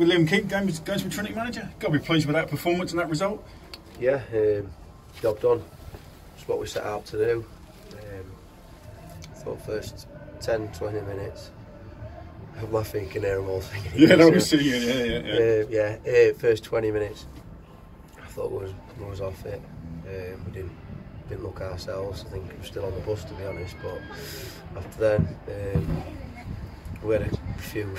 with Liam King, going, going to be Trinity manager. Got to be pleased with that performance and that result. Yeah, um, job done. It's what we set out to do. Um, thought first 10, 20 minutes. I'm laughing, can hear them all singing. Yeah, that so, was singing. Yeah, yeah, yeah. Uh, yeah, uh, first 20 minutes, I thought we was, we was off it. Um, we didn't didn't look ourselves. I think we were still on the bus to be honest. But after then, um, we had a few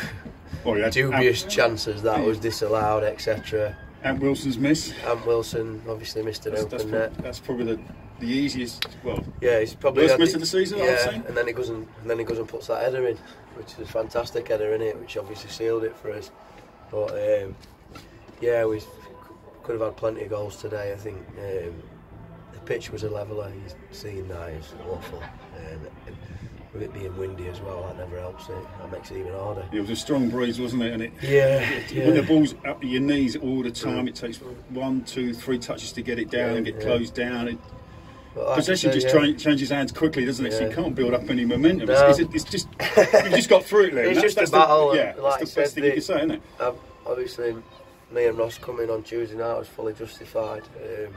Oh, yeah. dubious chances that was disallowed, etc. Ant Wilson's miss. Ant Wilson obviously missed an That's, open that's, net. prob- that's probably the, the easiest. Well, Yeah, he's probably Worst miss of the season, Yeah, and then he goes and, and then he goes and puts that header in, which is a fantastic header in it, which obviously sealed it for us. But um, yeah, we could have had plenty of goals today. I think um, the pitch was a leveler. You've seen that it's awful. Um, and with it being windy as well, that never helps it. That makes it even harder. it was a strong breeze, wasn't it? And it, Yeah, when the ball's up your knees all the time, it takes one, two, three touches to get it down and get Yeah. closed down. It, possession say, just yeah. changes hands quickly, doesn't it? So you can't build up any momentum. No. It's, it's, it's just you just got through it. Liam. It's That's- just a that's the- battle, yeah, like that's the best thing you can say, isn't it? Um, obviously, me and Ross coming on Tuesday night was fully justified. Um,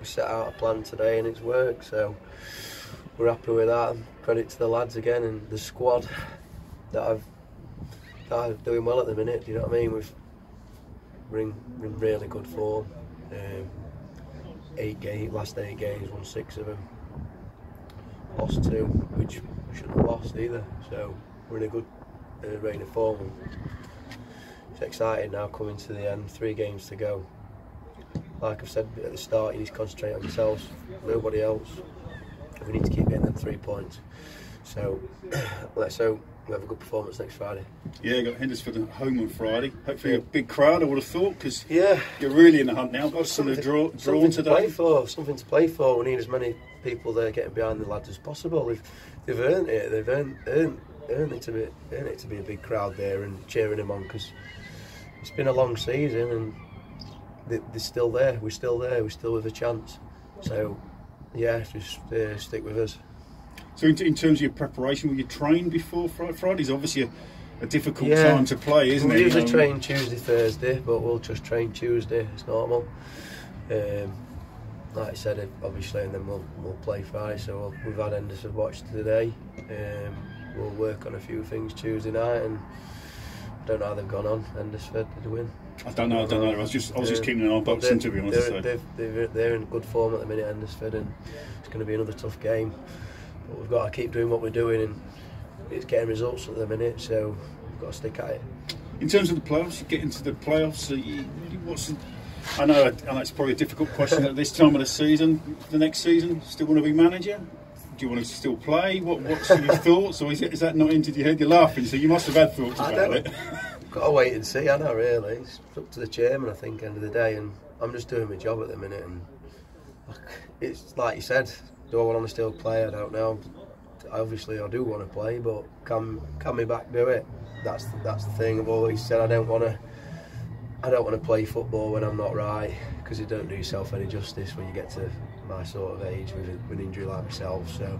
we set out a plan today and it's worked, so we're happy with that. Credit to the lads again and the squad that I've that are doing well at the minute. Do you know what I mean? We've we're in, we're in really good form. Um, eight game, last eight games, won six of them. Lost two, which we shouldn't have lost either. So we're in a good uh, reign of form. It's exciting now coming to the end. Three games to go. Like I've said at the start, you need to concentrate on yourselves, nobody else. We need to keep getting them three points. So let's hope we have a good performance next Friday. Yeah, got Hendersfield at home on Friday. Hopefully a big crowd. I would have thought because Yeah, you're really in the hunt now. Got some of draw, drawn something to play for. Something to play for. We need as many people there getting behind the lads as possible. They've, they've earned it. They've earned, earned, earned it to be earned it to be a big crowd there and cheering them on because it's been a long season and they, they're still there. We're still there. We're still with a chance. So yeah, just uh, stick with us. So in, in terms of your preparation, were you trained before Friday? Friday's obviously a, a difficult Yeah. time to play, isn't we it? We usually You know? train Tuesday, Thursday, but we'll just train Tuesday. It's normal. Um, like I said, obviously, and then we'll we'll play Friday. So we'll, we've had Henderson watch today. Um, we'll work on a few things Tuesday night, and don't know how they've gone on. Henderson did they win? I don't know. I don't know. I was just I was just keeping an eye on boxing they're- to be honest. They're, they're, they're, they're in good form at the minute, Henderson, and it's going to be another tough game. But we've got to keep doing what we're doing, and it's getting results at the minute. So we've got to stick at it. In terms of the playoffs, you get into the playoffs. You, what's the, I know, I know it's probably a difficult question at this time of the season. The next season, still want to be manager? Do you want to still play? What What's your thoughts, or is, it, is that not entered your head? You're laughing, so you must have had thoughts I about don't- it. Got to wait and see. I know, really. It's up to the chairman, I think, end of the day, and I'm just doing my job at the minute. And it's like you said, do I want to still play? I don't know. Obviously, I do want to play, but can can me back do it? That's the, that's the thing. I've always said I don't want to. I don't want to play football when I'm not right because you don't do yourself any justice when you get to my sort of age with, a- with an injury like myself. So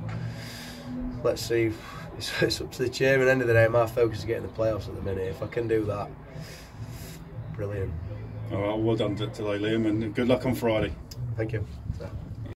let's see. It's, it's up to the chairman. End of the day, my focus is getting the playoffs at the minute. If I can do that, brilliant. All right, well done to Liam, and good luck on Friday. Thank you.